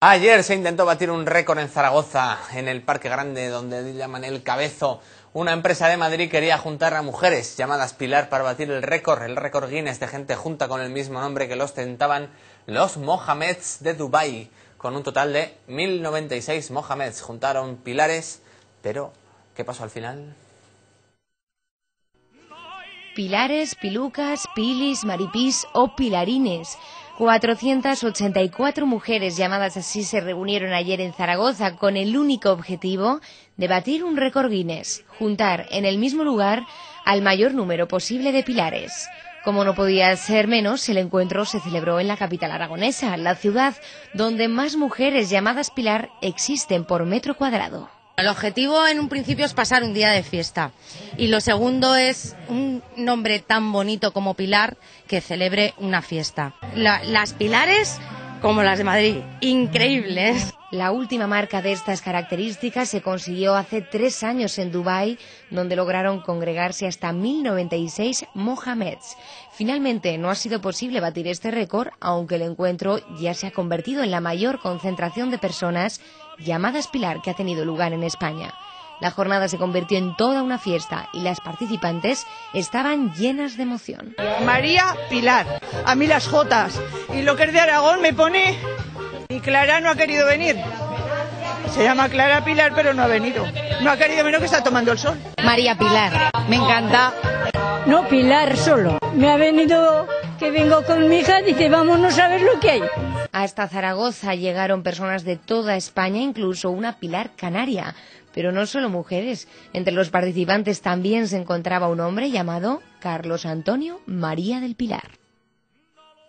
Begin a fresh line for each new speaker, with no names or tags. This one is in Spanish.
Ayer se intentó batir un récord en Zaragoza, en el Parque Grande, donde llaman el Cabezo. Una empresa de Madrid quería juntar a mujeres llamadas Pilar para batir el récord, el récord Guinness de gente junta con el mismo nombre que lo ostentaban los Mohameds de Dubái, con un total de 1096 Mohameds. Juntaron pilares, pero ¿qué pasó al final?
Pilares, pilucas, pilis, maripís o pilarines. 484 mujeres llamadas así se reunieron ayer en Zaragoza con el único objetivo de batir un récord Guinness, juntar en el mismo lugar al mayor número posible de pilares. Como no podía ser menos, el encuentro se celebró en la capital aragonesa, la ciudad donde más mujeres llamadas Pilar existen por metro cuadrado.
El objetivo en un principio es pasar un día de fiesta y lo segundo es un nombre tan bonito como Pilar que celebre una fiesta. las Pilares como las de Madrid, increíbles.
La última marca de estas características se consiguió hace tres años en Dubái, donde lograron congregarse hasta 1096 Mohameds. Finalmente no ha sido posible batir este récord, aunque el encuentro ya se ha convertido en la mayor concentración de personas llamadas Pilar que ha tenido lugar en España. La jornada se convirtió en toda una fiesta y las participantes estaban llenas de emoción.
María Pilar, a mí las Jotas. Y lo que es de Aragón me pone... Clara no ha querido venir. Se llama Clara Pilar, pero no ha venido. No ha querido venir que está tomando el sol.
María Pilar, me encanta.
No, Pilar solo. Me ha venido que vengo con mi hija, dice, vámonos a ver lo que hay.
Hasta Zaragoza llegaron personas de toda España, incluso una Pilar Canaria. Pero no solo mujeres. Entre los participantes también se encontraba un hombre llamado Carlos Antonio María del Pilar.